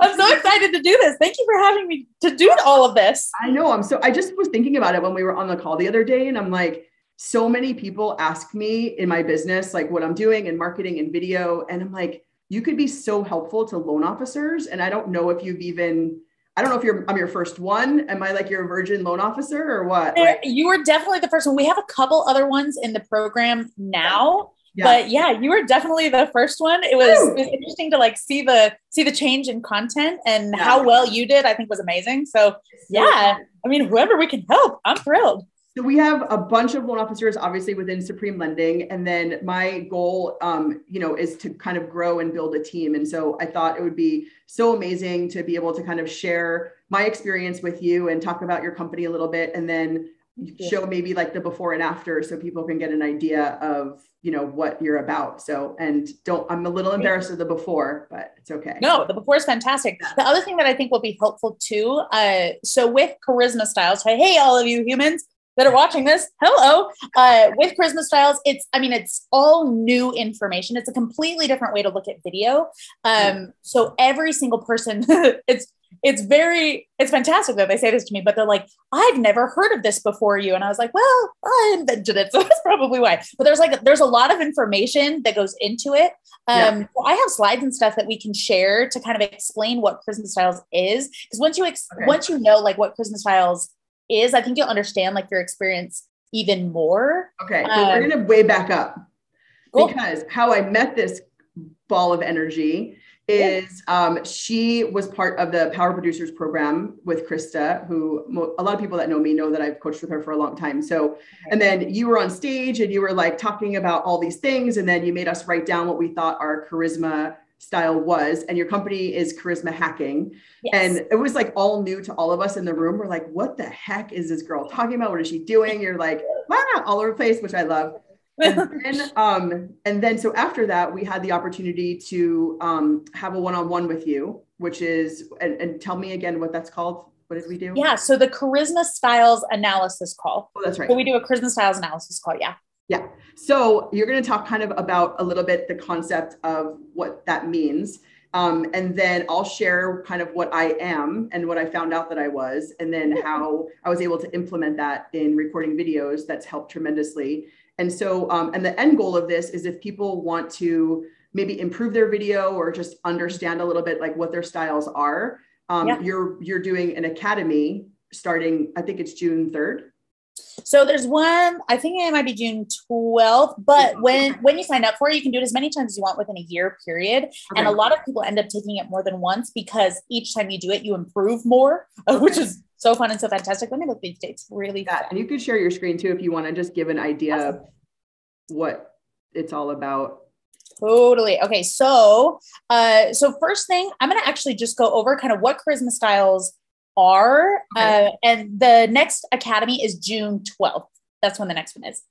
I'm so excited to do this. Thank you for having me to do all of this. I know. I'm so, I just was thinking about it when we were on the call the other day, and I'm like, so many people ask me in my business, like what I'm doing in marketing and video. And I'm like, you could be so helpful to loan officers. And I don't know if you've even, I don't know if you're, I'm your first one. Am I like your virgin loan officer or what? Like, you were definitely the first one. We have a couple other ones in the program now. Yeah. But yeah, you were definitely the first one. It was, it was, interesting to like see the see the change in content and yeah. how well you did. I think was amazing. So yeah, I mean, whoever we can help, I'm thrilled. So we have a bunch of loan officers, obviously within Supreme Lending, and then my goal, um, you know, is to kind of grow and build a team. And so I thought it would be so amazing to be able to kind of share my experience with you and talk about your company a little bit, and then show maybe like the before and after, so people can get an idea of you know what you're about. So and don't, I'm a little embarrassed of the before, but it's okay. No, the before is fantastic. The other thing that I think will be helpful too. Uh, so with Charisma Styles, hey all of you humans that are watching this, hello. Uh, with Charisma Styles, it's, I mean, it's all new information. It's a completely different way to look at video. Um, so every single person, it's, it's very, it's fantastic that they say this to me, but they're like, I've never heard of this before you. And I was like, well, I invented it. So that's probably why. But there's like, there's a lot of information that goes into it. Um, yeah. I have slides and stuff that we can share to kind of explain what Charisma Styles is. Because once you, ex- okay. once you know like what Charisma Styles is, I think you'll understand like your experience even more. Okay, so um, we're gonna way back up cool. because how I met this ball of energy is um, she was part of the Power Producers program with Krista, who mo- a lot of people that know me know that I've coached with her for a long time. So, and then you were on stage and you were like talking about all these things, and then you made us write down what we thought our charisma style was and your company is charisma hacking. Yes. and it was like all new to all of us in the room. We're like what the heck is this girl talking about? What is she doing? You're like ah, all over the place which i love and then, um, and then so after that we had the opportunity to um, have a one-on-one with you which is and, and tell me again what that's called what did we do yeah so the charisma styles analysis call oh that's right so we do a charisma styles analysis call yeah yeah. So you're going to talk kind of about a little bit the concept of what that means. Um, and then I'll share kind of what I am and what I found out that I was, and then how I was able to implement that in recording videos. That's helped tremendously. And so, um, and the end goal of this is if people want to maybe improve their video or just understand a little bit like what their styles are, um, yeah. you're you're doing an academy starting. I think it's June third. So there's one, I think it might be June 12th, but when when you sign up for it, you can do it as many times as you want within a year period. Okay. And a lot of people end up taking it more than once because each time you do it, you improve more, okay. which is so fun and so fantastic. Let me look these dates really yeah, And you could share your screen too if you want to just give an idea awesome. of what it's all about. Totally. Okay. So, uh, so first thing, I'm going to actually just go over kind of what charisma styles are. Okay. Uh, and the next academy is June 12th. That's when the next one is.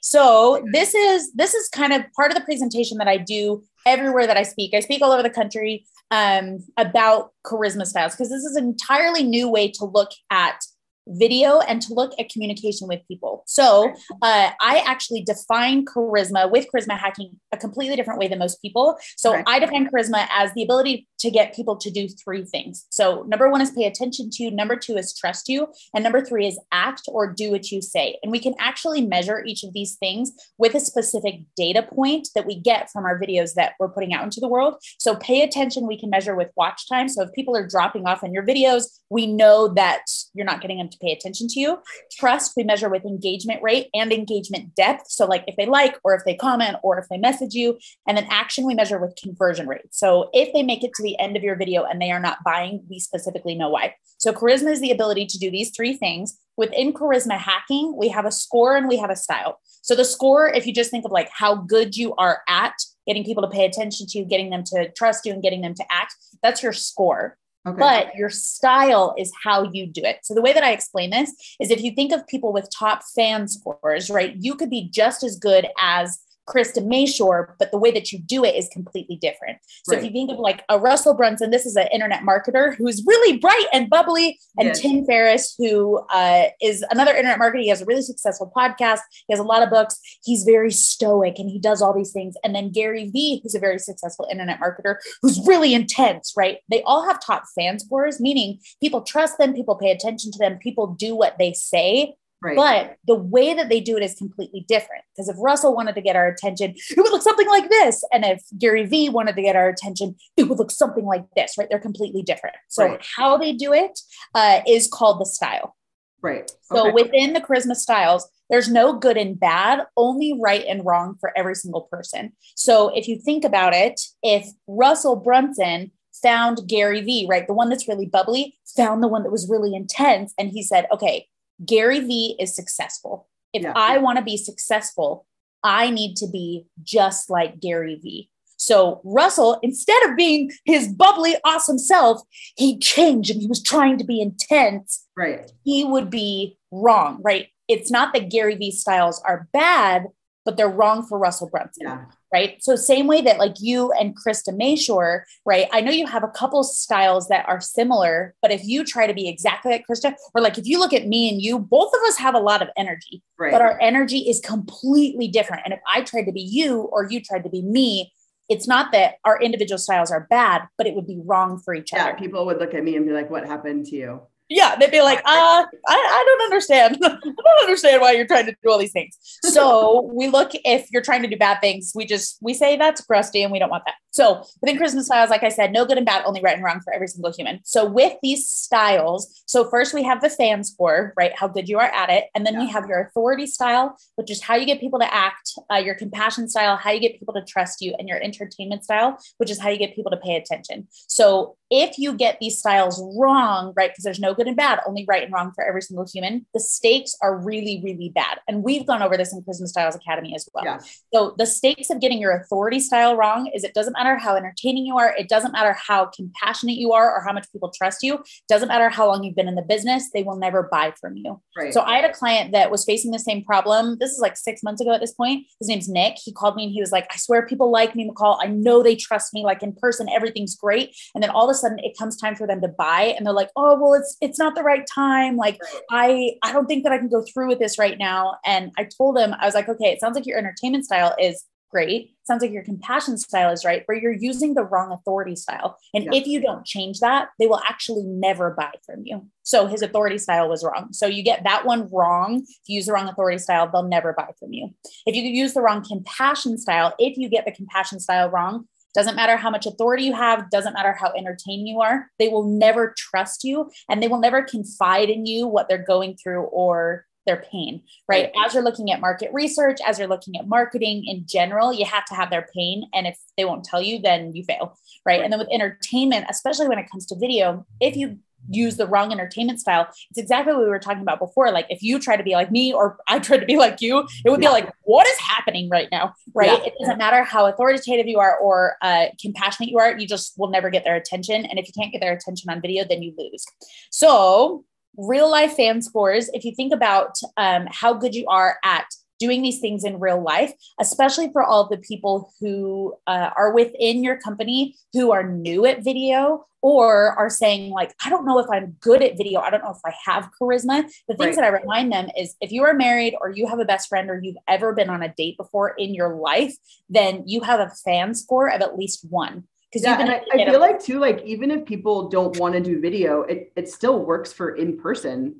So this is this is kind of part of the presentation that I do everywhere that I speak. I speak all over the country um, about charisma styles because this is an entirely new way to look at video and to look at communication with people. So uh, I actually define charisma with charisma hacking a completely different way than most people. So I define charisma as the ability to get people to do three things. So number one is pay attention to, number two is trust you, and number three is act or do what you say. And we can actually measure each of these things with a specific data point that we get from our videos that we're putting out into the world. So pay attention, we can measure with watch time. So if people are dropping off in your videos, we know that you're not getting them to pay attention to you. Trust, we measure with engagement rate and engagement depth. So, like if they like, or if they comment, or if they message you. And then action, we measure with conversion rate. So, if they make it to the end of your video and they are not buying, we specifically know why. So, charisma is the ability to do these three things. Within charisma hacking, we have a score and we have a style. So, the score, if you just think of like how good you are at getting people to pay attention to you, getting them to trust you, and getting them to act, that's your score. Okay. But your style is how you do it. So the way that I explain this is if you think of people with top fan scores, right? You could be just as good as Krista Mashore, but the way that you do it is completely different. So right. if you think of like a Russell Brunson, this is an internet marketer who's really bright and bubbly, and yes. Tim Ferriss, who uh, is another internet marketer. He has a really successful podcast. He has a lot of books. He's very stoic and he does all these things. And then Gary Vee, who's a very successful internet marketer, who's really intense, right? They all have top fan scores, meaning people trust them, people pay attention to them, people do what they say Right. But the way that they do it is completely different. Because if Russell wanted to get our attention, it would look something like this. And if Gary Vee wanted to get our attention, it would look something like this, right? They're completely different. So right. how they do it uh, is called the style. Right. So okay. within the charisma styles, there's no good and bad, only right and wrong for every single person. So if you think about it, if Russell Brunson found Gary Vee, right, the one that's really bubbly, found the one that was really intense, and he said, okay, Gary Vee is successful. If yeah. I want to be successful, I need to be just like Gary Vee. So Russell, instead of being his bubbly, awesome self, he changed and he was trying to be intense. Right. He would be wrong, right? It's not that Gary Vee styles are bad, but they're wrong for Russell Brunson. Yeah right? So same way that like you and Krista Mashore, right? I know you have a couple styles that are similar, but if you try to be exactly like Krista, or like if you look at me and you, both of us have a lot of energy, right. but our energy is completely different. And if I tried to be you or you tried to be me, it's not that our individual styles are bad, but it would be wrong for each yeah, other. People would look at me and be like, what happened to you? Yeah, they'd be like, uh, I, I don't understand. I don't understand why you're trying to do all these things. So we look if you're trying to do bad things, we just we say that's crusty and we don't want that. So within Charisma styles, like I said, no good and bad, only right and wrong for every single human. So with these styles, so first we have the fan score, right? How good you are at it. And then yeah. we have your authority style, which is how you get people to act, uh, your compassion style, how you get people to trust you, and your entertainment style, which is how you get people to pay attention. So if you get these styles wrong, right, because there's no good and bad, only right and wrong for every single human, the stakes are really, really bad. And we've gone over this in Charisma Styles Academy as well. Yeah. So the stakes of getting your authority style wrong is it doesn't matter how entertaining you are, it doesn't matter how compassionate you are or how much people trust you, it doesn't matter how long you've been in the business, they will never buy from you. Right. So I had a client that was facing the same problem. This is like six months ago at this point. His name's Nick. He called me and he was like, I swear people like me, McCall. I know they trust me, like in person, everything's great. And then all of a sudden it comes time for them to buy and they're like, oh, well, it's it's not the right time. Like I I don't think that I can go through with this right now. And I told him, I was like, okay, it sounds like your entertainment style is great. Sounds like your compassion style is right, but you're using the wrong authority style. And yeah. if you don't change that, they will actually never buy from you. So his authority style was wrong. So you get that one wrong. If you use the wrong authority style, they'll never buy from you. If you use the wrong compassion style, if you get the compassion style wrong, doesn't matter how much authority you have, doesn't matter how entertaining you are, they will never trust you and they will never confide in you what they're going through or their pain, right? right? As you're looking at market research, as you're looking at marketing in general, you have to have their pain. And if they won't tell you, then you fail, right? right? And then with entertainment, especially when it comes to video, if you use the wrong entertainment style, it's exactly what we were talking about before. Like if you try to be like me or I try to be like you, it would yeah. be like, what is happening right now? Right. Yeah. It doesn't matter how authoritative you are or uh, compassionate you are, you just will never get their attention. And if you can't get their attention on video, then you lose. So real life fan scores, if you think about um, how good you are at doing these things in real life, especially for all the people who uh, are within your company who are new at video or are saying like i don't know if i'm good at video. I don't know if i have charisma. The things right. that i remind them is if you are married or you have a best friend or you've ever been on a date before in your life then you have a fan score of at least one because yeah, I, I feel like too, like even if people don't want to do video, it, it still works for in person,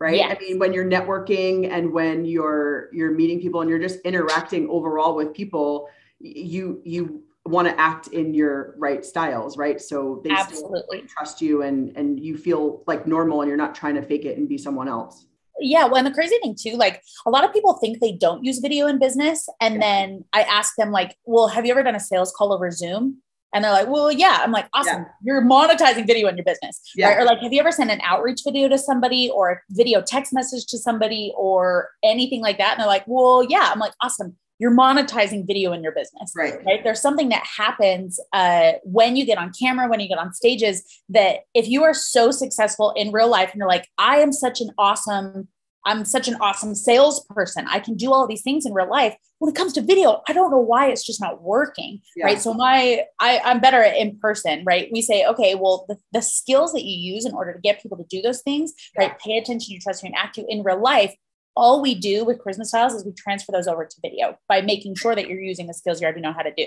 right? Yes. I mean, when you're networking and when you're you're meeting people and you're just interacting overall with people, you you want to act in your right styles, right? So they Absolutely. trust you and and you feel like normal and you're not trying to fake it and be someone else. Yeah, well, and the crazy thing too, like a lot of people think they don't use video in business, and yeah. then I ask them like, "Well, have you ever done a sales call over Zoom?" And they're like, well, yeah. I'm like, awesome. Yeah. You're monetizing video in your business. Yeah. Right? Or like, have you ever sent an outreach video to somebody or a video text message to somebody or anything like that? And they're like, well, yeah. I'm like, awesome. You're monetizing video in your business. Right. Right. There's something that happens uh, when you get on camera, when you get on stages, that if you are so successful in real life and you're like, I am such an awesome I'm such an awesome salesperson. I can do all these things in real life. When it comes to video, I don't know why it's just not working. Yeah. Right. So my I, I'm better at in person, right? We say, okay, well, the, the skills that you use in order to get people to do those things, yeah. right? Pay attention, you trust you and act you in real life. All we do with charisma styles is we transfer those over to video by making sure that you're using the skills you already know how to do.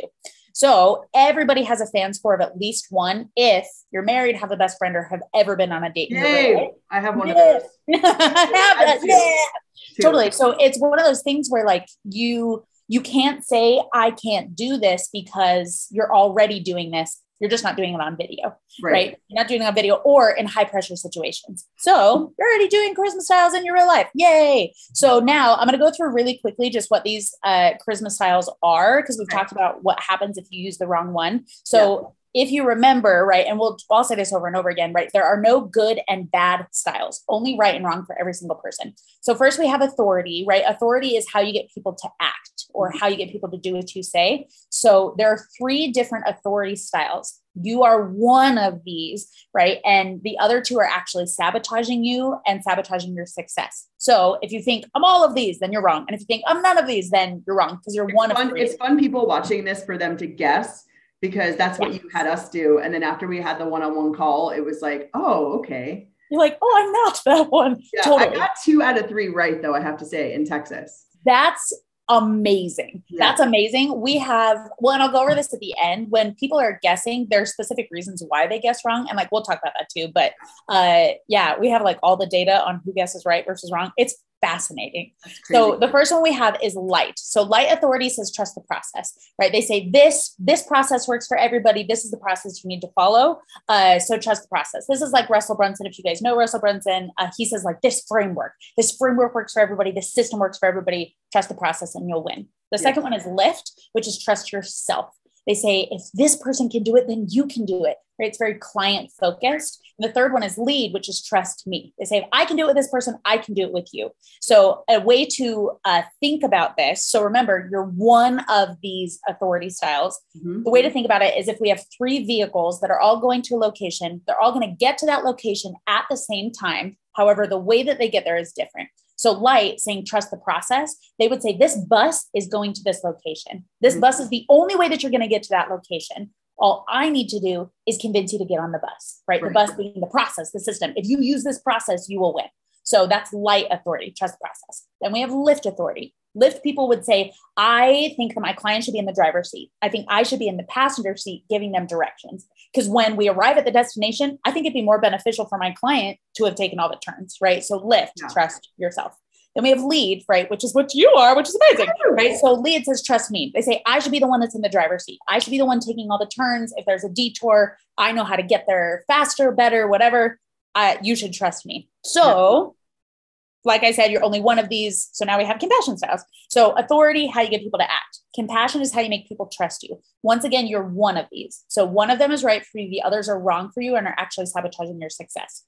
So everybody has a fan score of at least one if you're married, have a best friend, or have ever been on a date. Yay! I have one yeah. of those. have yeah. Totally. So it's one of those things where like you you can't say I can't do this because you're already doing this. You're just not doing it on video, right? right? You're not doing it on video or in high pressure situations. So you're already doing charisma styles in your real life. Yay. So now I'm going to go through really quickly just what these uh, charisma styles are because we've right. talked about what happens if you use the wrong one. So if you remember, right, and we'll I'll say this over and over again, right? There are no good and bad styles, only right and wrong for every single person. So first we have authority, right? Authority is how you get people to act or mm-hmm. how you get people to do what you say. So there are three different authority styles. You are one of these, right? And the other two are actually sabotaging you and sabotaging your success. So if you think I'm all of these, then you're wrong. And if you think I'm none of these, then you're wrong because you're it's one fun, of three. It's fun people watching this for them to guess because that's what you had us do. And then after we had the one-on-one call, it was like, oh, okay. You're like, oh, I'm not that one. Yeah, totally. I got two out of three right, though, I have to say, in Texas. That's amazing. Yeah. That's amazing. We have, well, and I'll go over this at the end. When people are guessing, there are specific reasons why they guess wrong. And like, we'll talk about that too. But uh, yeah, we have like all the data on who guesses right versus wrong. It's fascinating. So the first one we have is light. So light authority says trust the process, right? They say this this process works for everybody. This is the process you need to follow. Uh, so trust the process. This is like Russell Brunson. If you guys know Russell Brunson, uh, he says like this framework. This framework works for everybody. This system works for everybody. Trust the process, and you'll win. The yeah. second one is lift, which is trust yourself. They say if this person can do it, then you can do it. Right? It's very client focused. And the third one is lead, which is trust me. They say if I can do it with this person, I can do it with you. So a way to uh, think about this. So remember, you're one of these authority styles. Mm-hmm. The way to think about it is if we have three vehicles that are all going to a location, they're all going to get to that location at the same time. However, the way that they get there is different. So light saying trust the process, they would say this bus is going to this location. This mm-hmm. bus is the only way that you're going to get to that location. All I need to do is convince you to get on the bus, right? right? The bus being the process, the system. If you use this process, you will win. So that's light authority, trust the process. Then we have lift authority. Lift people would say, I think that my client should be in the driver's seat. I think I should be in the passenger seat giving them directions. Because when we arrive at the destination, I think it'd be more beneficial for my client to have taken all the turns, right? So lift, yeah. trust yourself. Then we have lead, right? Which is what you are, which is amazing, right? So lead says, trust me. They say, I should be the one that's in the driver's seat. I should be the one taking all the turns. If there's a detour, I know how to get there faster, better, whatever. Uh, you should trust me. So like I said, you're only one of these. So now we have compassion styles. So authority, how you get people to act. Compassion is how you make people trust you. Once again, you're one of these. So one of them is right for you, the others are wrong for you and are actually sabotaging your success.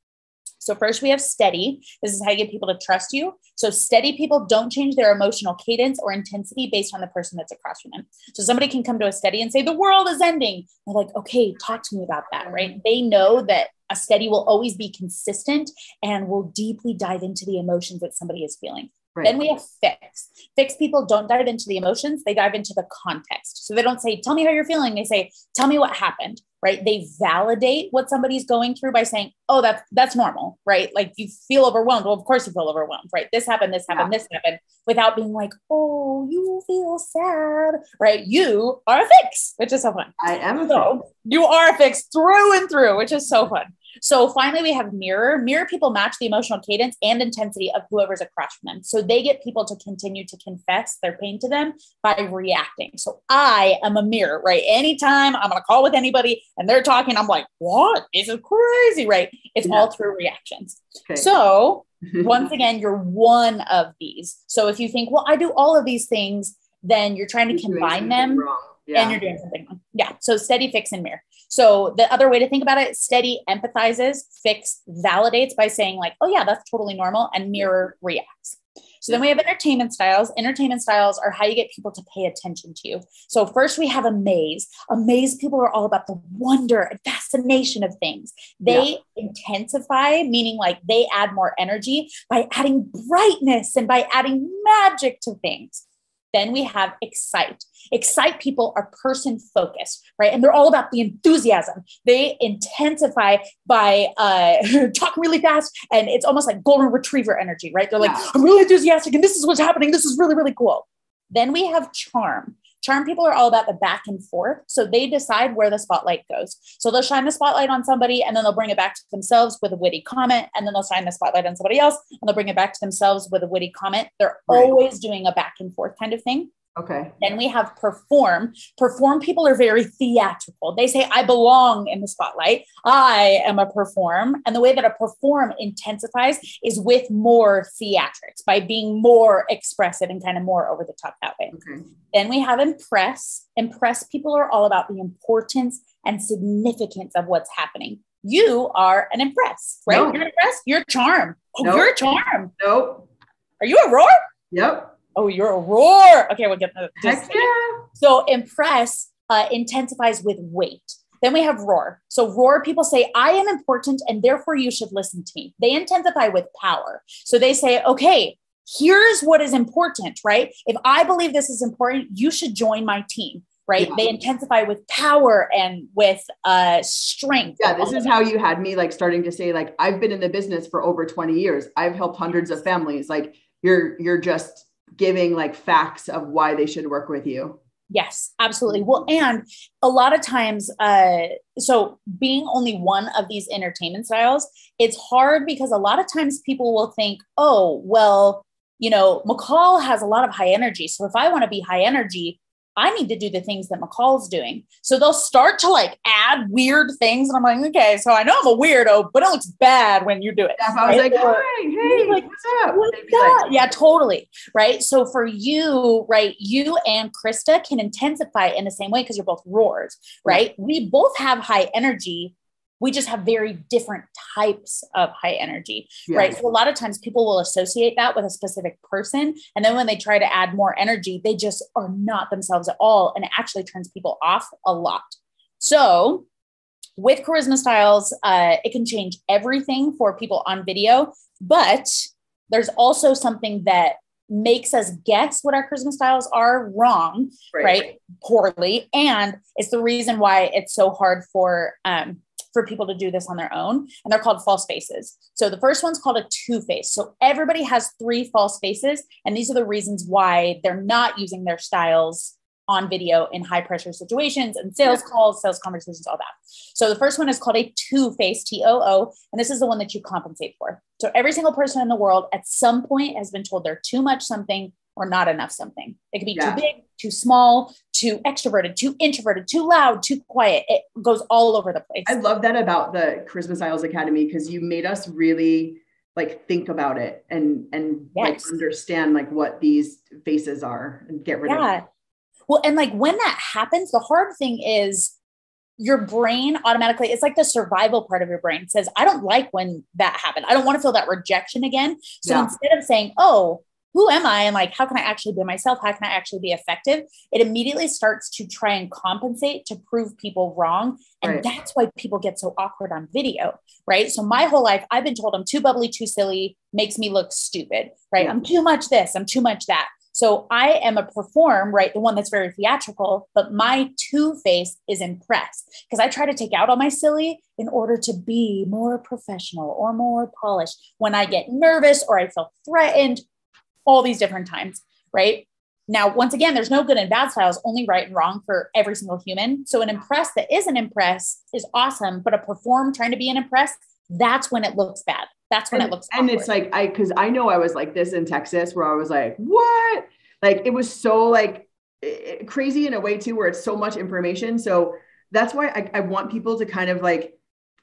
So first we have steady. This is how you get people to trust you. So steady people don't change their emotional cadence or intensity based on the person that's across from them. So somebody can come to a steady and say, the world is ending. They're like, okay, talk to me about that, right? They know that a steady will always be consistent and will deeply dive into the emotions that somebody is feeling. Right. Then we have fix. Fix people don't dive into the emotions, they dive into the context. So they don't say, Tell me how you're feeling. They say, Tell me what happened. Right. They validate what somebody's going through by saying, Oh, that's that's normal, right? Like you feel overwhelmed. Well, of course you feel overwhelmed, right? This happened, this happened, yeah. this happened, without being like, Oh, you feel sad, right? You are a fix, which is so fun. I am so. You are a fix through and through, which is so fun. So finally, we have mirror. Mirror people match the emotional cadence and intensity of whoever's across from them. So they get people to continue to confess their pain to them by reacting. So I am a mirror, right? Anytime I'm on a call with anybody and they're talking, I'm like, what? This is crazy, right? It's yeah. all through reactions. Okay. So once again, you're one of these. So if you think, well, I do all of these things, then you're trying to you're combine them. Yeah. and you're doing something wrong. Yeah. So steady, fix, and mirror. So the other way to think about it, steady empathizes, fix validates by saying like, oh yeah, that's totally normal, and mirror reacts. So then we have entertainment styles. Entertainment styles are how you get people to pay attention to you. So first we have amaze. Amaze people are all about the wonder and fascination of things. They yeah. intensify, meaning like they add more energy by adding brightness and by adding magic to things. Then we have excite. Excite people are person focused, right? And they're all about the enthusiasm. They intensify by uh, talking really fast, and it's almost like golden retriever energy, right? They're like, yeah. I'm really enthusiastic, and this is what's happening. This is really, really cool. Then we have charm. Charm people are all about the back and forth. So they decide where the spotlight goes. So they'll shine the spotlight on somebody and then they'll bring it back to themselves with a witty comment. And then they'll shine the spotlight on somebody else and they'll bring it back to themselves with a witty comment. They're right. always doing a back and forth kind of thing. Okay. Then we have perform. Perform people are very theatrical. They say, I belong in the spotlight. I am a perform. And the way that a perform intensifies is with more theatrics by being more expressive and kind of more over the top that way. Okay. Then we have impress. Impress people are all about the importance and significance of what's happening. You are an impress, right? You're an impress. You're charm. Oh, nope. you're a charm. Nope. Are you a roar? Yep. Oh, you're a roar. Okay, we'll get the. Heck yeah. So impress uh, intensifies with weight. Then we have roar. So roar people say, I am important and therefore you should listen to me. They intensify with power. So they say, okay, here's what is important, right? If I believe this is important, you should join my team. Right. Yeah. They intensify with power and with uh, strength. Yeah. This is how you had me like starting to say, like, I've been in the business for over 20 years. I've helped hundreds of families. Like you're, you're just giving like facts of why they should work with you. Yes, absolutely. Well, and a lot of times, uh, so being only one of these entertainment styles, it's hard because a lot of times people will think, oh, well, you know, McCall has a lot of high energy. So if I want to be high energy, I need to do the things that McCall's doing. So they'll start to like add weird things. And I'm like, okay, so I know I'm a weirdo, but it looks bad when you do it. Yeah, I was right? like, hi, hey, like, what's up? What's like, yeah, totally. Right. So for you, right, you and Krista can intensify in the same way because you're both roars, right? We both have high energy, we just have very different types of high energy yeah. right so a lot of times people will associate that with a specific person and then when they try to add more energy they just are not themselves at all and it actually turns people off a lot so with charisma styles uh, it can change everything for people on video but there's also something that makes us guess what our charisma styles are wrong, right? right? Poorly. And it's the reason why it's so hard for um, for people to do this on their own. And they're called false faces. So the first one's called a two face. So everybody has three false faces. And these are the reasons why they're not using their styles on video in high pressure situations and sales calls, sales conversations, all that. So the first one is called a two face, T O O, and this is the one that you compensate for. So every single person in the world at some point has been told they're too much something or not enough something. It could be yeah. too big, too small, too extroverted, too introverted, too loud, too quiet. It goes all over the place. I love that about the Charisma Styles Academy because you made us really like think about it and and yes. like understand like what these faces are and get rid yeah. of it. Well, and like when that happens, the hard thing is your brain automatically, it's like the survival part of your brain says, I don't like when that happened. I don't want to feel that rejection again. So yeah. instead of saying, oh, who am I and like how can I actually be myself? How can I actually be effective? It immediately starts to try and compensate to prove people wrong. And right. that's why people get so awkward on video, right? So my whole life, I've been told I'm too bubbly, too silly, makes me look stupid, right? Yeah. I'm too much this, I'm too much that. So I am a perform, right? The one that's very theatrical, but my two face is impressed because I try to take out all my silly in order to be more professional or more polished. When I get nervous or I feel threatened all these different times, right? Now, once again, there's no good and bad styles, only right and wrong for every single human. So an impress that is an impress is awesome, but a perform trying to be an impress, that's when it looks bad. That's when and, it looks And it's like I cuz I know I was like this in Texas where I was like, "What?" Like it was so like crazy in a way too where it's so much information. So that's why I, I want people to kind of like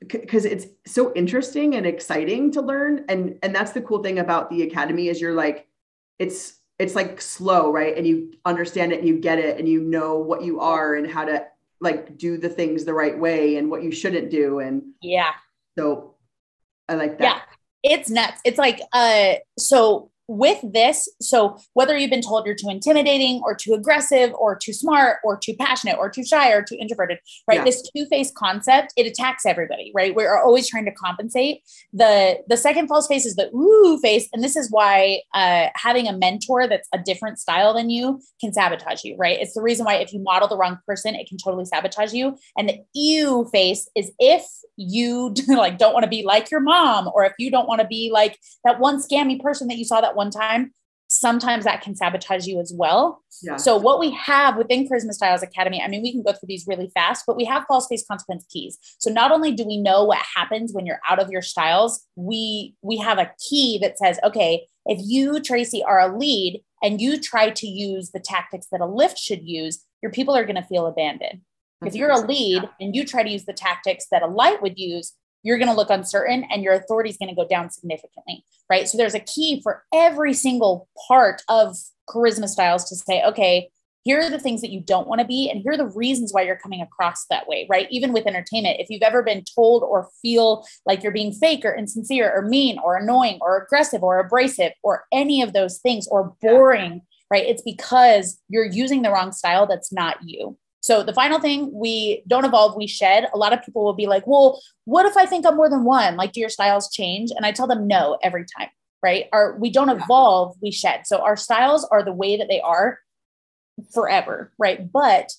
because it's so interesting and exciting to learn and and that's the cool thing about the academy is you're like it's it's like slow, right? And you understand it and you get it and you know what you are and how to like do the things the right way and what you shouldn't do. And yeah. So I like that. Yeah. It's nuts. It's like uh so with this, so whether you've been told you're too intimidating or too aggressive or too smart or too passionate or too shy or too introverted, right? Yeah. This two-face concept, it attacks everybody, right? We're always trying to compensate. The the second false face is the ooh face, and this is why uh, having a mentor that's a different style than you can sabotage you, right? It's the reason why if you model the wrong person, it can totally sabotage you. And the ew face is if you like don't want to be like your mom, or if you don't want to be like that one scammy person that you saw that one time, sometimes that can sabotage you as well. Yeah. So what we have within Charisma Styles Academy, I mean, we can go through these really fast, but we have false face consequence keys. So not only do we know what happens when you're out of your styles, we we have a key that says, okay, if you Tracie are a lead and you try to use the tactics that a lift should use, your people are going to feel abandoned. If you're a lead and you try to use the tactics that a light would use, you're going to look uncertain and your authority is going to go down significantly, right? So there's a key for every single part of charisma styles to say, okay, here are the things that you don't want to be, and here are the reasons why you're coming across that way, right? Even with entertainment, if you've ever been told or feel like you're being fake or insincere or mean or annoying or aggressive or abrasive or any of those things or boring, right? It's because you're using the wrong style that's not you. So the final thing, we don't evolve, we shed. A lot of people will be like, well, what if I think I'm more than one? Like, do your styles change? And I tell them no every time, right? Our we don't evolve, we shed. So our styles are the way that they are forever, right? But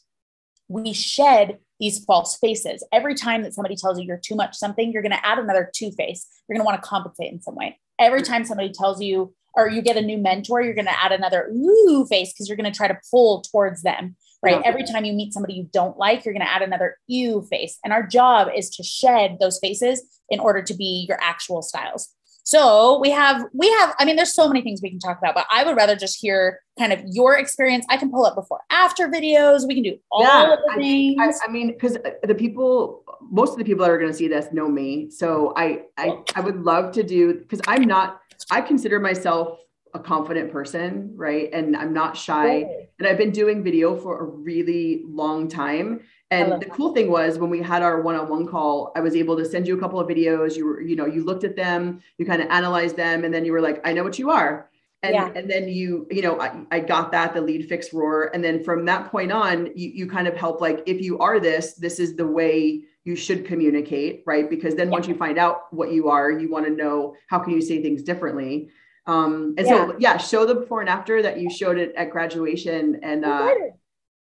we shed these false faces. Every time that somebody tells you you're too much something, you're going to add another two face. You're going to want to compensate in some way. Every time somebody tells you, or you get a new mentor, you're going to add another ooh face because you're going to try to pull towards them right? Yeah. Every time you meet somebody you don't like, you're going to add another you face. And our job is to shed those faces in order to be your actual styles. So we have, we have, I mean, there's so many things we can talk about, but I would rather just hear kind of your experience. I can pull up before after videos. We can do all yeah, of the things. I, I mean, because uh, the people, most of the people that are going to see this know me. So I, I, I would love to do, because I'm not, I consider myself a confident person, right? And I'm not shy. And I've been doing video for a really long time. And the cool thing was when we had our one-on-one call, I was able to send you a couple of videos. You were, you know, you looked at them, you kind of analyzed them, and then you were like, I know what you are. And, yeah. and then you, you know, I, I got that, the lead fix roar. And then from that point on, you, you kind of help like, if you are this, this is the way you should communicate, right? Because then yeah. once you find out what you are, you want to know how can you say things differently. Um, and yeah. so yeah, show the before and after that you showed it at graduation and uh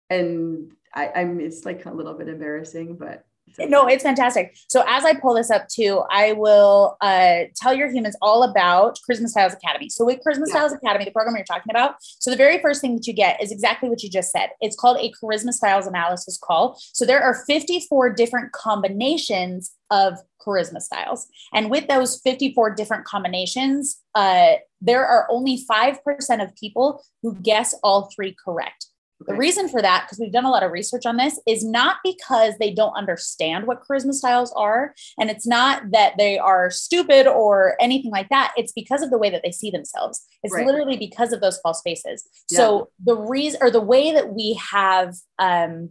and I, I'm it's like a little bit embarrassing, but no, it's fantastic. So as I pull this up too, I will uh, tell your humans all about Charisma Styles Academy. So with Charisma yeah. Styles Academy, the program you're talking about, so the very first thing that you get is exactly what you just said. It's called a Charisma Styles analysis call. So there are 54 different combinations of charisma styles. And with those 54 different combinations, uh, there are only 5% of people who guess all three correct. The reason for that, because we've done a lot of research on this, is not because they don't understand what charisma styles are. And it's not that they are stupid or anything like that. It's because of the way that they see themselves. It's right. literally because of those false faces. Yeah. So the reason or the way that we have um,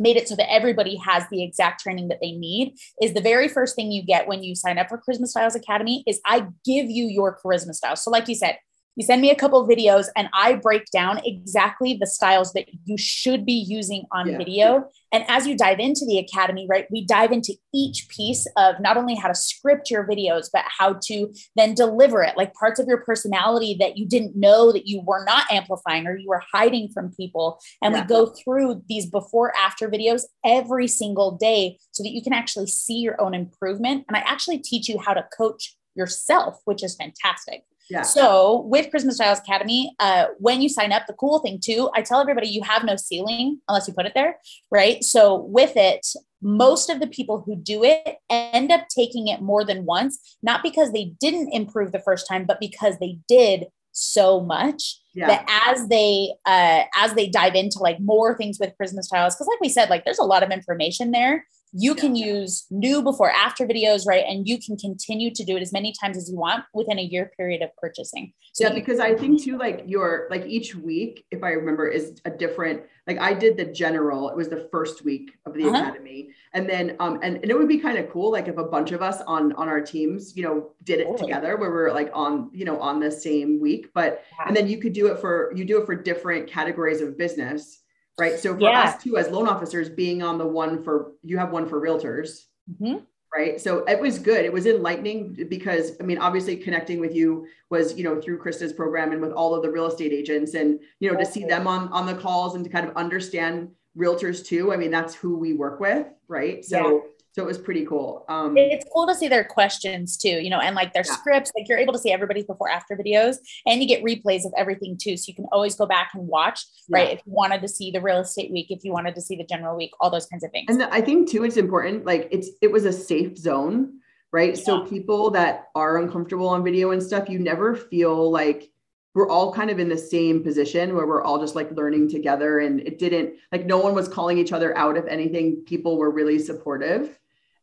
made it so that everybody has the exact training that they need is the very first thing you get when you sign up for Charisma Styles Academy is I give you your charisma style. So like you said, you send me a couple videos and I break down exactly the styles that you should be using on yeah. video. And as you dive into the academy, right, we dive into each piece of not only how to script your videos, but how to then deliver it, like parts of your personality that you didn't know that you were not amplifying or you were hiding from people. And yeah. we go through these before after videos every single day so that you can actually see your own improvement. And I actually teach you how to coach yourself, which is fantastic. Yeah. So with Charisma Styles Academy, uh, when you sign up, the cool thing too, I tell everybody you have no ceiling unless you put it there, right? So with it, most of the people who do it end up taking it more than once, not because they didn't improve the first time, but because they did so much yeah. that as they uh as they dive into like more things with Charisma styles because like we said like there's a lot of information there you can use new before after videos, right? And you can continue to do it as many times as you want within a year period of purchasing. So yeah, because I think too, like your like each week, if I remember, is a different. Like I did the general. It was the first week of the uh-huh. academy, and then um and, and it would be kind of cool, like if a bunch of us on on our teams, you know, did it totally. together, where we're like on you know on the same week. But yeah. and then you could do it for you do it for different categories of business right? So for yeah. us too, as loan officers, being on the one for you have one for realtors, mm-hmm. right? So it was good. It was enlightening because I mean, obviously connecting with you was you know through Krista's program and with all of the real estate agents, and you know to see them on on the calls and to kind of understand realtors too. I mean, that's who we work with, right? So. Yeah so it was pretty cool. Um, it's cool to see their questions too you know and like their yeah. scripts like you're able to see everybody's before after videos and you get replays of everything too. So you can always go back and watch right if you wanted to see the real estate week if you wanted to see the general week all those kinds of things. And i think too it's important like it's it was a safe zone right? Yeah. so people that are uncomfortable on video and stuff you never feel like we're all kind of in the same position where we're all just like learning together and it didn't like no one was calling each other out if anything. People were really supportive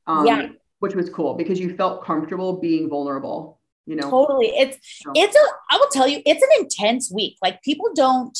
um, yeah. which was cool because you felt comfortable being vulnerable you know totally it's so. it's a i will tell you it's an intense week like people don't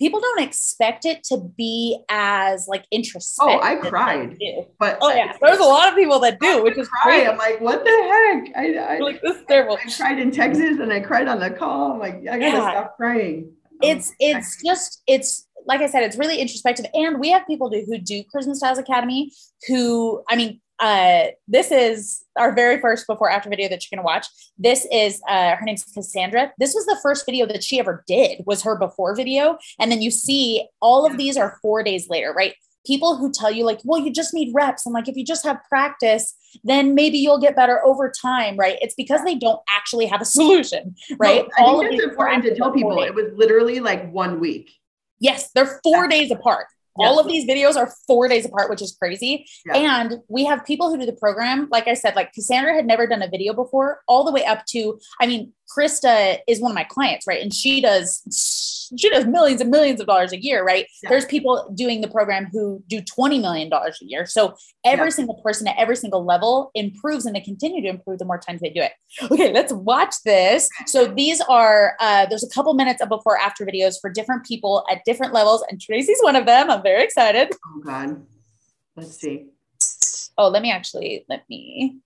people don't expect it to be as like interesting. Oh, I cried. But oh yeah, there's a lot of people that do, which is cry. Crazy. I'm like, what the heck? I, I like this is terrible. I cried in Texas and I cried on the call. I'm like, I gotta yeah. stop crying. It's um, it's just it's like I said, it's really introspective, and we have people do, who do Charisma Styles Academy who I mean uh, this is our very first before after video that you're going to watch. This is uh, her name's Cassandra. This was the first video that she ever did was her before video. And then you see all of these are four days later, right? People who tell you like, well, you just need reps. And like, if you just have practice, then maybe you'll get better over time, right? It's because they don't actually have a solution, right? No, I all think it's important to tell people. It was literally like one week. Yes, they're four days apart. All of these videos are four days apart, which is crazy. And we have people who do the program. Like I said, like Cassandra had never done a video before, all the way up to, I mean, Krista is one of my clients, right? And she does she does millions and millions of dollars a year, right? Yeah. There's people doing the program who do $20 million a year. So every yeah. single person at every single level improves and they continue to improve the more times they do it. Okay, let's watch this. So these are, uh, there's a couple minutes of before after videos for different people at different levels. And Tracie's one of them. I'm very excited. Oh, God. Let's see. Oh, let me actually, let me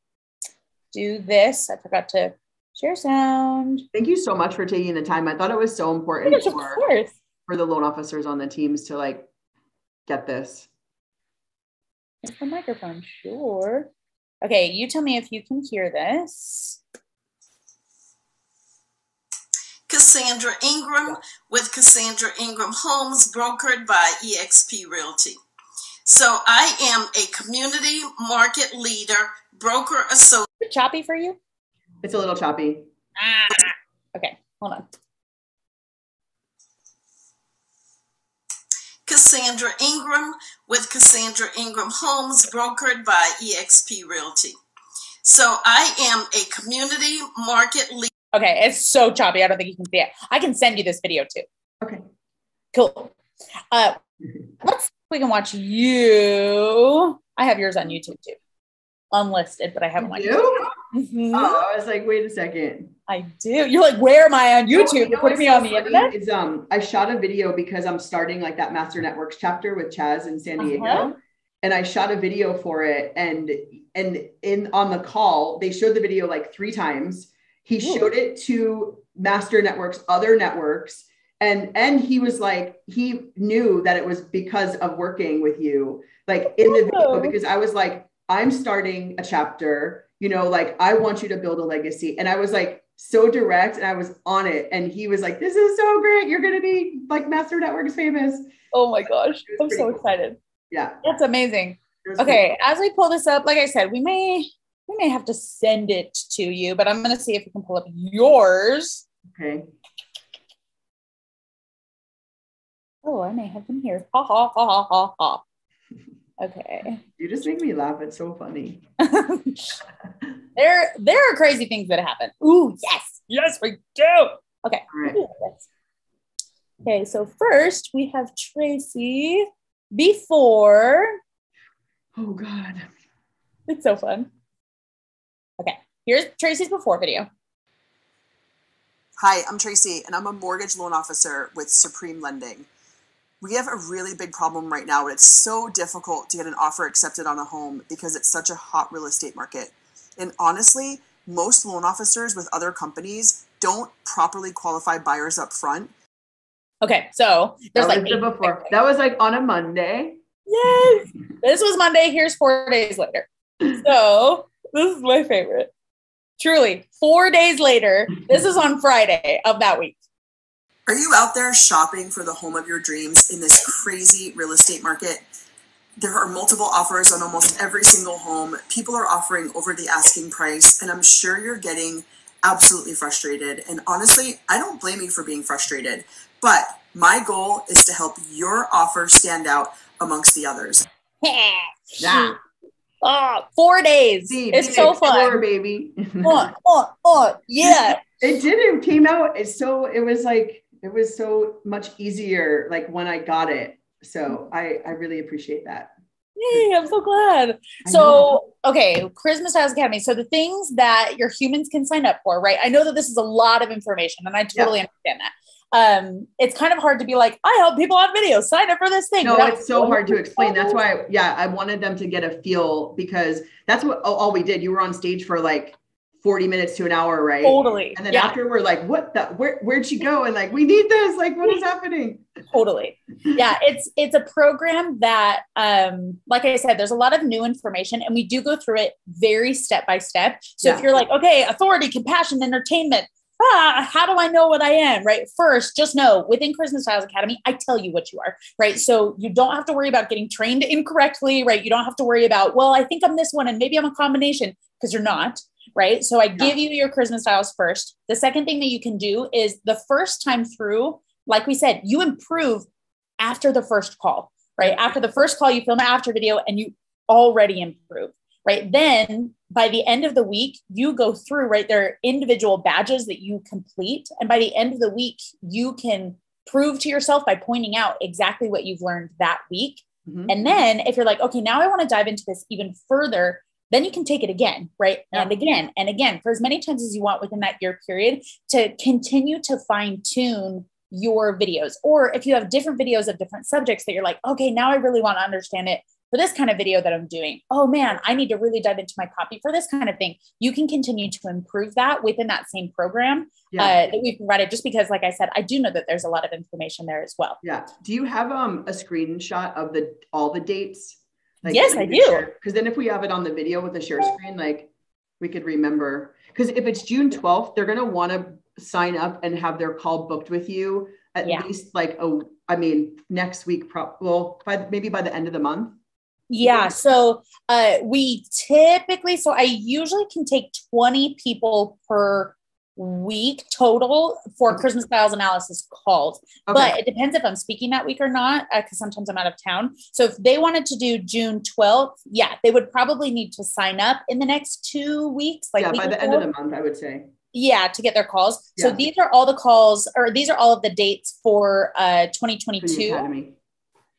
do this. I forgot to Share sound. Thank you so much for taking the time. I thought it was so important yes, for, for the loan officers on the teams to like get this. It's the microphone, sure. Okay, you tell me if you can hear this. Cassandra Ingram with Cassandra Ingram Homes, brokered by eXp Realty. So I am a community market leader, broker associate. Choppy for you? It's a little choppy. Ah, okay, hold on. Cassandra Ingram with Cassandra Ingram Homes, brokered by eXp Realty. So I am a community market leader. Okay, it's so choppy. I don't think you can see it. I can send you this video too. Okay. Cool. Uh, let's we can watch you. I have yours on YouTube too unlisted, but I haven't watched it. Mm-hmm. Oh, I was like, wait a second. I do. You're like, where am I on YouTube? You're putting me on the internet. It's um, I shot a video because I'm starting like that Master Networks chapter with Chaz in San Diego. Uh-huh. And I shot a video for it. And and in on the call, they showed the video like three times. He Ooh. showed it to Master Networks, other networks. And and he was like, he knew that it was because of working with you, like in the video, because I was like, I'm starting a chapter, you know, like I want you to build a legacy. And I was like so direct and I was on it. And he was like, This is so great. You're gonna be like Master Networks famous. Oh my gosh. I'm so cool. excited. Yeah. That's amazing. Okay. Cool. As we pull this up, like I said, we may we may have to send it to you, but I'm gonna see if we can pull up yours. Okay. Oh, I may have them here. Ha ha ha ha ha ha. Okay. You just make me laugh. It's so funny. there, there are crazy things that happen. Ooh, yes, yes, we do. Okay. Right. Okay, so first we have Tracie before. Oh God. It's so fun. Okay, here's Tracie's before video. Hi, I'm Tracie, and I'm a mortgage loan officer with Supreme Lending. We have a really big problem right now. It's so difficult to get an offer accepted on a home because it's such a hot real estate market. And honestly, most loan officers with other companies don't properly qualify buyers up front. Okay, so there's that like was the before. That was like on a Monday. Yes. this was Monday. Here's four days later. So this is my favorite. Truly, four days later. This is on Friday of that week. Are you out there shopping for the home of your dreams in this crazy real estate market? There are multiple offers on almost every single home. People are offering over the asking price, and I'm sure you're getting absolutely frustrated. And honestly, I don't blame you for being frustrated. But my goal is to help your offer stand out amongst the others. Yeah. Oh, four days. See, it's so explorer, fun. baby. Oh, oh, oh, yeah. it did. It came out. It's so. It was like it was so much easier. Like when I got it. So I I really appreciate that. Yay, I'm so glad. I So, okay, Charisma Styles Academy. So, the things that your humans can sign up for, right? I know that this is a lot of information and I totally understand that. Um, it's kind of hard to be like, I help people on video, sign up for this thing. No, it's so hard to explain. That's why, yeah, I wanted them to get a feel because that's what all, all we did. You were on stage for like 40 minutes to an hour, right? Totally. And then yeah, after we're like, what the, where, where'd she go? And like, we need this. Like, what is happening? totally. Yeah, it's it's a program that um like I said there's a lot of new information and we do go through it very step by step. So if you're like, okay, authority, compassion, entertainment, ah, how do I know what I am? Right. First, just know within Charisma Styles Academy, I tell you what you are. Right. So you don't have to worry about getting trained incorrectly. Right. You don't have to worry about, well, I think I'm this one and maybe I'm a combination because you're not. Right. So I give you your Charisma Styles first. The second thing that you can do is the first time through, like we said, you improve after the first call. Right. After the first call, you film an after video and you already improve right? Then by the end of the week, you go through, right? There are individual badges that you complete. And by the end of the week, you can prove to yourself by pointing out exactly what you've learned that week. Mhm. And then if you're like, okay, now I want to dive into this even further, then you can take it again, right? Yeah. And again and again for as many times as you want within that year period to continue to fine tune your videos. Or if you have different videos of different subjects that you're like, okay, now I really want to understand it for this kind of video that I'm doing. Oh man, I need to really dive into my copy for this kind of thing. You can continue to improve that within that same program yeah. uh, that we've provided, just because, like I said, I do know that there's a lot of information there as well. yeah. Do you have um a screenshot of the, all the dates? Yes, I do. Because then if we have it on the video with the share screen, like we could remember. Because if it's June 12th, they're going to want to sign up and have their call booked with you at Yeah. least like, oh, I mean, next week, pro- well, by maybe by the end of the month. Yeah. So uh, we typically, so I usually can take 20 people per week total for. Charisma Styles analysis calls. Okay. But it depends if I'm speaking that week or not, because sometimes I'm out of town. So if they wanted to do June 12th, yeah, they would probably need to sign up in the next two weeks. Like yeah, week by the end of the month, I would say. yeah, to get their calls. So these are all the calls, or these are all of the dates for uh, 2022 academy.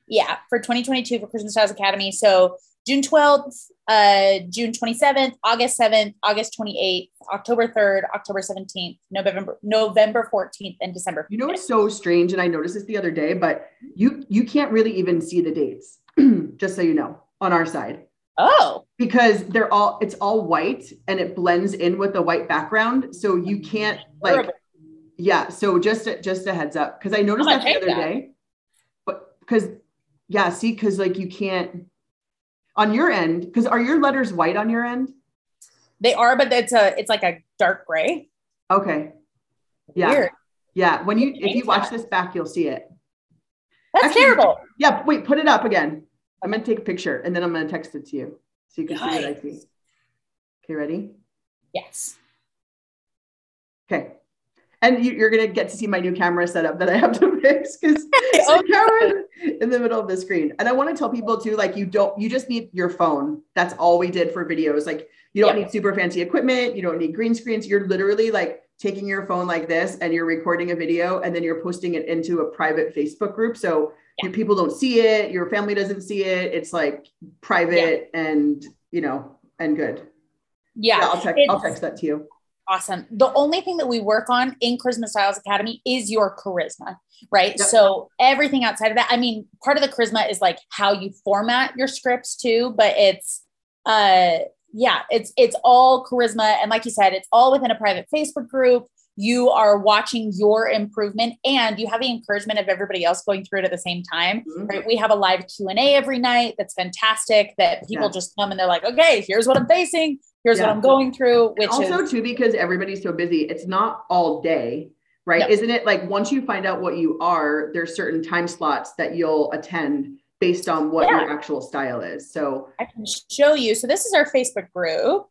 yeah, for 2022 for Charisma Styles Academy. So June 12th, uh, June 27th, August 7th, August 28th, October 3rd, October 17th, November November 14th, and December. You know it's so strange, and I noticed this the other day, but you you can't really even see the dates, just so you know, on our side. Oh, Because they're all it's all white and it blends in with the white background. So you can't like Horrible. yeah. So just a, just a heads up. Because I noticed that the other that. day. But because yeah, see, because like you can't on your end, because are your letters white on your end? they are, but it's a it's like a dark gray. Okay. Yeah. Weird. Yeah. When you if you watch this back, you'll see it. That's Actually, terrible. Yeah, wait, put it up again. I'm gonna take a picture and then I'm gonna text it to you so you can see what I see. Okay, ready? Yes. Okay. And you, you're gonna get to see my new camera setup that I have to fix because Oh, the camera in the middle of the screen. And I want to tell people too, like you don't, you just need your phone. That's all we did for videos. Like you don't Yeah. need super fancy equipment. You don't need green screens. You're literally like taking your phone like this and you're recording a video and then you're posting it into a private Facebook group. So Yeah. your people don't see it. Your family doesn't see it. It's like private and you know and good. Yeah, Yeah, I'll text. I'll text that to you. Awesome. The only thing that we work on in Charisma Styles Academy is your charisma, right? Yep. So everything outside of that, I mean, part of the charisma is like how you format your scripts too, but it's uh yeah, it's it's all charisma and like you said, it's all within a private Facebook group. You are watching your improvement and you have the encouragement of everybody else going through it at the same time Mhm. right we have a live q&a every night that's fantastic that people Yeah. just come and they're like okay here's what i'm facing here's what i'm going through which also is too because everybody's so busy it's not all day right No. isn't it like once you find out what you are there's certain time slots that you'll attend based on what Yeah. your actual style is so I can show you. So this is our Facebook group.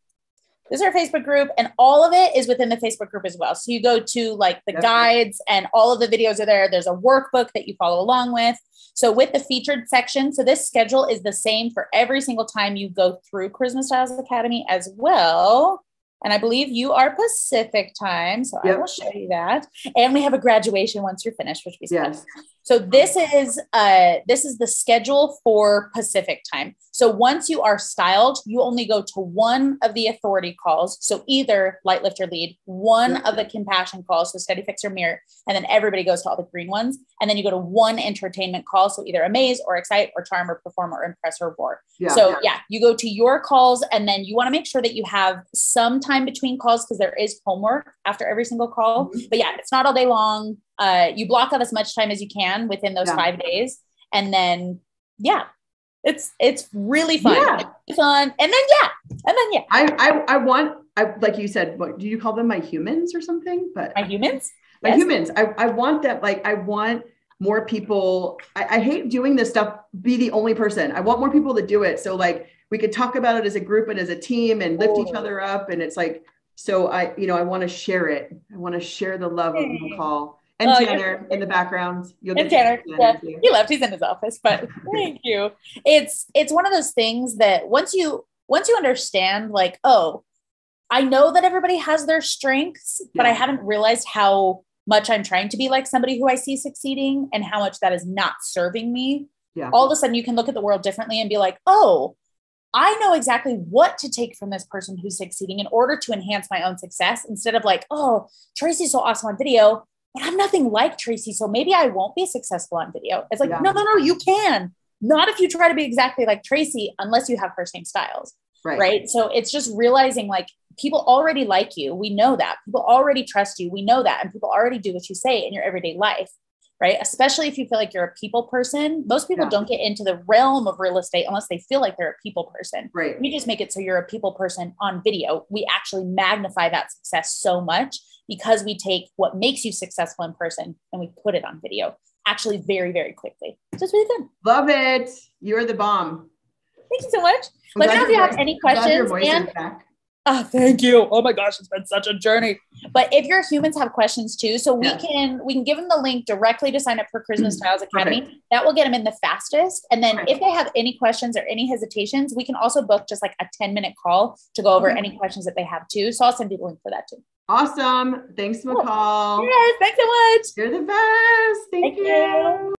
This is our Facebook group, and all of it is within the Facebook group as well. So you go to like the Yep. guides, and all of the videos are there. There's a workbook that you follow along with. So with the featured section, so this schedule is the same for every single time you go through Charisma Styles Academy as well. And I believe you are Pacific time, so I will show you that. And we have a graduation once you're finished, which we yes so this is uh this is the schedule for Pacific time. So once you are styled, you only go to one of the authority calls. So either light lifter lead, one Yeah. of the compassion calls, so steady fixer mirror, and then everybody goes to all the green ones. And then you go to one entertainment call. So either amaze or excite or charm or perform or impress or roar. yeah So yeah, you go to your calls and then you want to make sure that you have some time between calls because there is homework after every single call. Mhm. But yeah, it's not all day long. Uh, you block out as much time as you can within those Yeah. five days, and then yeah, it's it's really fun. Yeah. It's fun, and then yeah, and then yeah, I, I i want i like you said what do you call them my humans or something but my humans. my Yes. humans I, I want that like i want more people I, I hate doing this stuff be the only person i want more people to do it so like we could talk about it as a group and as a team and lift each other up and it's like so i you know i want to share it i want to share the love of the call. and Oh, tanner in the background you'll And Tanner, see yeah, he left. He's in his office, but thank you. It's it's one of those things that once you once you understand, like, oh, I know that everybody has their strengths, but I haven't realized how much I'm trying to be like somebody who I see succeeding and how much that is not serving me. Yeah. All of a sudden, you can look at the world differently and be like, oh, I know exactly what to take from this person who's succeeding in order to enhance my own success instead of like, oh, Tracie's so awesome on video, but I'm nothing like Tracie. So maybe I won't be successful on video. It's like, Yeah. no, no, no, you can. Not if you try to be exactly like Tracie, unless you have her same styles. right Right. So it's just realizing like people already like you. We know that. People already trust you. We know that. And people already do what you say in your everyday life. Right. Especially if you feel like you're a people person. Most people Yeah. don't get into the realm of real estate unless they feel like they're a people person. right We just make it so you're a people person on video. We actually magnify that success so much because we take what makes you successful in person and we put it on video actually very, very quickly. So it's really fun. love it you're the bomb Thank you so much. I'm Let me know if you have any I'm glad your questions. And back. Oh, thank you. Oh my gosh, it's been such a journey. But if your humans have questions too, so we Yeah. can we can give them the link directly to sign up for Charisma mm-hmm. Styles Academy. Perfect. That will get them in the fastest. And then if they have any questions or any hesitations, we can also book just like a 10 minute call to go over any questions that they have too. So I'll send you the link for that too. awesome thanks Cool. mccall Yes, thanks so much. you're the best thank, Thank you. you.